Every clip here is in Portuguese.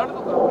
Claro, doutor. Tá?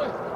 お。